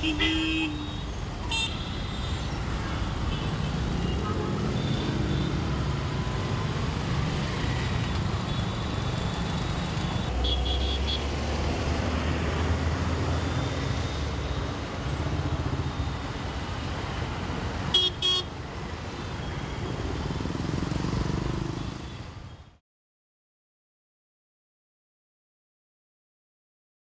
Hee hee!